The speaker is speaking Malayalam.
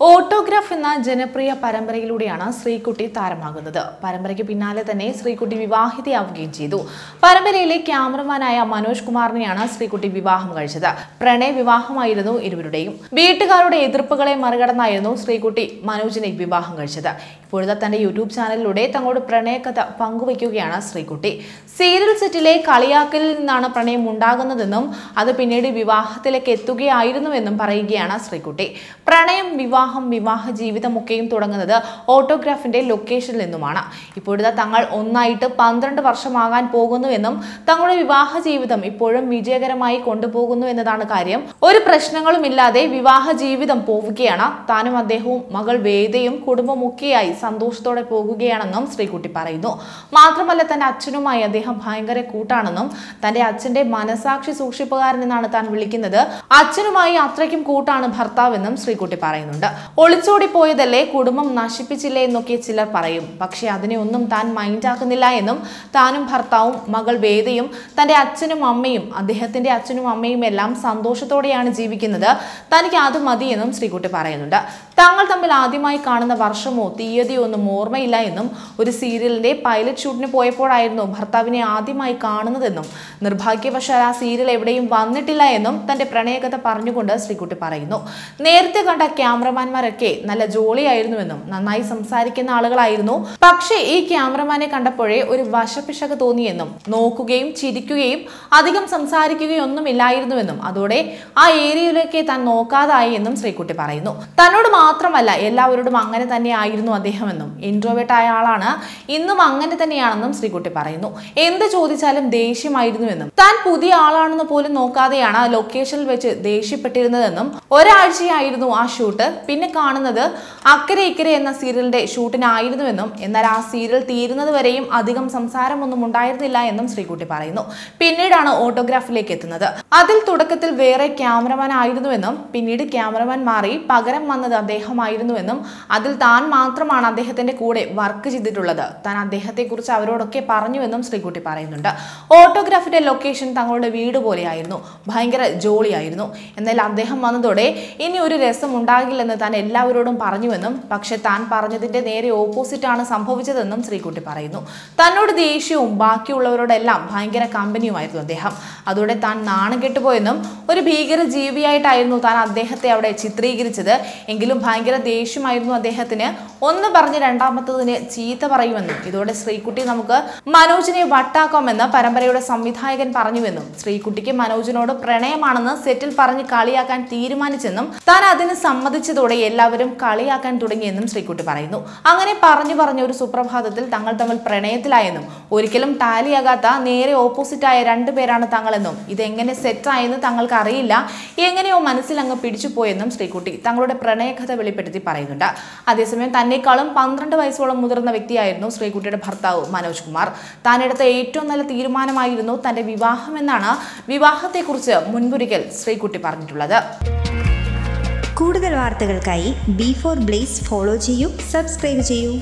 ഓട്ടോഗ്രാഫ് എന്ന ജനപ്രിയ പരമ്പരയിലൂടെയാണ് ശ്രീകുട്ടി താരമാകുന്നത്. പരമ്പരയ്ക്ക് പിന്നാലെ തന്നെ ശ്രീകുട്ടി വിവാഹിതയാവുകയും ചെയ്തു. പരമ്പരയിലെ ക്യാമറമാനായ മനോജ് കുമാറിനെയാണ് ശ്രീകുട്ടി വിവാഹം കഴിച്ചത്. പ്രണയ വിവാഹമായിരുന്നു ഇരുവരുടെയും. വീട്ടുകാരുടെ എതിർപ്പുകളെ മറികടന്നായിരുന്നു ശ്രീകുട്ടി മനോജിനെ വിവാഹം കഴിച്ചത്. ഇപ്പോഴത്തെ തന്റെ യൂട്യൂബ് ചാനലിലൂടെ തങ്ങളുടെ പ്രണയകഥ പങ്കുവയ്ക്കുകയാണ് ശ്രീകുട്ടി. സീരിയൽ സെറ്റിലെ കളിയാക്കലിൽ നിന്നാണ് പ്രണയം ഉണ്ടാകുന്നതെന്നും അത് പിന്നീട് വിവാഹത്തിലേക്ക് എത്തുകയായിരുന്നുവെന്നും പറയുകയാണ് ശ്രീകുട്ടി. പ്രണയം വിവാഹം വിവാഹ ജീവിതമൊക്കെയും തുടങ്ങുന്നത് ഓട്ടോഗ്രാഫിന്റെ ലൊക്കേഷനിൽ നിന്നുമാണ്. ഇപ്പോഴത്തെ തങ്ങൾ ഒന്നായിട്ട് പന്ത്രണ്ട് വർഷമാകാൻ പോകുന്നുവെന്നും തങ്ങളുടെ വിവാഹ ജീവിതം ഇപ്പോഴും വിജയകരമായി കൊണ്ടുപോകുന്നു എന്നതാണ് കാര്യം. ഒരു പ്രശ്നങ്ങളുമില്ലാതെ വിവാഹ ജീവിതം പോവുകയാണ്. താനും അദ്ദേഹവും മകൾ വേദയും കുടുംബമൊക്കെയായി സന്തോഷത്തോടെ പോകുകയാണെന്നും ശ്രീകുട്ടി പറയുന്നു. മാത്രമല്ല തന്റെ അച്ഛനുമായി അദ്ദേഹം ഭയങ്കര കൂട്ടാണെന്നും തന്റെ അച്ഛന്റെ മനസാക്ഷി സൂക്ഷിപ്പുകാരൻ എന്നാണ് താൻ വിളിക്കുന്നത്. അച്ഛനുമായി അത്രയ്ക്കും കൂട്ടാണ് ഭർത്താവെന്നും ശ്രീകുട്ടി പറയുന്നുണ്ട്. ഒളിച്ചോടി പോയതല്ലേ കുടുംബം നശിപ്പിച്ചില്ലേ എന്നൊക്കെ ചിലർ പറയും. പക്ഷെ അതിനെ ഒന്നും താൻ മൈൻഡാക്കുന്നില്ല എന്നും താനും ഭർത്താവും മകൾ വേദയും തന്റെ അച്ഛനും അമ്മയും അദ്ദേഹത്തിന്റെ അച്ഛനും അമ്മയും എല്ലാം സന്തോഷത്തോടെയാണ് ജീവിക്കുന്നത്. തനിക്ക് അത് മതിയെന്നും ശ്രീകുട്ടി പറയുന്നുണ്ട്. തങ്ങൾ തമ്മിൽ ആദ്യമായി കാണുന്ന വർഷമോ തീയതിയോ ഒന്നും ഓർമ്മയില്ല എന്നും ഒരു സീരിയലിന്റെ പൈലറ്റ് ഷൂട്ടിന് പോയപ്പോഴായിരുന്നു ഭർത്താവിനെ ആദ്യമായി കാണുന്നതെന്നും നിർഭാഗ്യവശാൽ ആ സീരിയൽ എവിടെയും വന്നിട്ടില്ല എന്നും തന്റെ പ്രണയകഥ പറഞ്ഞുകൊണ്ട് ശ്രീകുട്ടി പറയുന്നു. നേരത്തെ കണ്ട ക്യാമറമാൻമാരൊക്കെ നല്ല ജോളിയായിരുന്നുവെന്നും നന്നായി സംസാരിക്കുന്ന ആളുകളായിരുന്നു. പക്ഷേ ഈ ക്യാമറമാനെ കണ്ടപ്പോഴേ ഒരു വശപിശക് തോന്നിയെന്നും നോക്കുകയും ചിരിക്കുകയും അധികം സംസാരിക്കുകയൊന്നും ഇല്ലായിരുന്നുവെന്നും അതോടെ ആ ഏരിയയിലേക്ക് താൻ നോക്കാതായി എന്നും ശ്രീകുട്ടി പറയുന്നു. തന്നോട് മാത്രമല്ല എല്ലാവരോടും അങ്ങനെ തന്നെ തന്നെയായിരുന്നു അദ്ദേഹമെന്നും ഇൻട്രോവേർട്ട് ആയ ആളാണ് ഇന്നും അങ്ങനെ തന്നെയാണെന്നും ശ്രീകുട്ടി പറയുന്നു. എന്ത് ചോദിച്ചാലും ദേഷ്യമായിരുന്നുവെന്നും താൻ പുതിയ ആളാണെന്ന് പോലും നോക്കാതെയാണ് ലൊക്കേഷനിൽ വെച്ച് ദേഷ്യപ്പെട്ടിരുന്നതെന്നും ഒരാഴ്ചയായിരുന്നു ആ ഷൂട്ട് പിന്നെ കാണുന്നത് അക്കരെ ഇക്കരെ എന്ന സീരിയലിന്റെ ഷൂട്ടിനായിരുന്നുവെന്നും എന്നാൽ ആ സീരിയൽ തീരുന്നത് വരെയും അധികം സംസാരമൊന്നും ഉണ്ടായിരുന്നില്ല എന്നും ശ്രീകുട്ടി പറയുന്നു. പിന്നീടാണ് ഓട്ടോഗ്രാഫിലേക്ക് എത്തുന്നത്. അതിൽ തുടക്കത്തിൽ വേറെ ക്യാമറമാൻ ആയിരുന്നുവെന്നും പിന്നീട് ക്യാമറമാൻ മാറി പകരം വന്നത് അദ്ദേഹമായിരുന്നുവെന്നും അതിൽ താൻ മാത്രമാണ് അദ്ദേഹത്തിന്റെ കൂടെ വർക്ക് ചെയ്തിട്ടുള്ളത്. താൻ അദ്ദേഹത്തെക്കുറിച്ച് അവരോടൊക്കെ പറഞ്ഞുവെന്നും ശ്രീകുട്ടി പറയുന്നുണ്ട്. ഓട്ടോഗ്രാഫിന്റെ ലൊക്കേഷൻ തങ്ങളുടെ വീട് പോലെയായിരുന്നു. ഭയങ്കര ജോളിയായിരുന്നു. എന്നാൽ അദ്ദേഹം വന്നതോടെ ഇനി ഒരു രസം ഉണ്ടാകില്ലെന്ന് താൻ എല്ലാവരോടും പറഞ്ഞുവെന്നും പക്ഷെ താൻ പറഞ്ഞതിന്റെ നേരെ ഓപ്പോസിറ്റാണ് സംഭവിച്ചതെന്നും ശ്രീകുട്ടി പറയുന്നു. തന്നോട് ദേഷ്യവും ബാക്കിയുള്ളവരോടെല്ലാം ഭയങ്കര കമ്പനിയുമായിരുന്നു അദ്ദേഹം. അതോടെ താൻ നാണം കെട്ടുപോയെന്നും ഒരു ഭീകര ജീവിയായിട്ടായിരുന്നു താൻ അദ്ദേഹത്തെ അവിടെ ചിത്രീകരിച്ചത്. എങ്കിലും ഭയങ്കര ദേഷ്യമായിരുന്നു അദ്ദേഹത്തിന്. ഒന്ന് പറഞ്ഞ് രണ്ടാമത്തതിന് ചീത്ത പറയുമെന്നും ഇതോടെ ശ്രീകുട്ടി നമുക്ക് മനോജിനെ വട്ടാക്കാമെന്ന് പരമ്പരയുടെ സംവിധായകൻ പറഞ്ഞുവെന്നും ശ്രീകുട്ടിക്ക് മനോജിനോട് പ്രണയമാണെന്ന് സെറ്റിൽ പറഞ്ഞ് കളിയാക്കാൻ തീരുമാനിച്ചെന്നും താൻ അതിന് സമ്മതിച്ചതോടെ എല്ലാവരും കളിയാക്കാൻ തുടങ്ങിയെന്നും ശ്രീകുട്ടി പറയുന്നു. അങ്ങനെ പറഞ്ഞു പറഞ്ഞ ഒരു സുപ്രഭാതത്തിൽ തങ്ങൾ തമ്മിൽ പ്രണയത്തിലായെന്നും ഒരിക്കലും ടാലിയാകാത്ത നേരെ ഓപ്പോസിറ്റായ രണ്ടുപേരാണ് തങ്ങളെന്നും ഇതെങ്ങനെ സെറ്റായെന്ന് തങ്ങൾക്ക് അറിയില്ല എങ്ങനെയോ മനസ്സിൽ അങ്ങ് പിടിച്ചുപോയെന്നും ശ്രീകുട്ടി തങ്ങളുടെ പ്രണയകഥ വെളിപ്പെടുത്തി പറയുന്നുണ്ട്. അതേസമയം തന്നെക്കാളും പന്ത്രണ്ട് വയസ്സോളം മുതിർന്ന വ്യക്തിയായിരുന്നു ശ്രീകുട്ടിയുടെ ഭർത്താവ് മനോജ് കുമാർ. താനെടുത്ത ഏറ്റവും നല്ല തീരുമാനമായിരുന്നു തന്റെ വിവാഹമെന്നാണ് വിവാഹത്തെക്കുറിച്ച് മുൻപൊരിക്കൽ ശ്രീകുട്ടി പറഞ്ഞിട്ടുള്ളത്. കൂടുതൽ വാർത്തകൾക്കായി ബി ഫോർ ബ്ലേസ് ഫോളോ ചെയ്യൂ സബ്സ്ക്രൈബ് ചെയ്യൂ.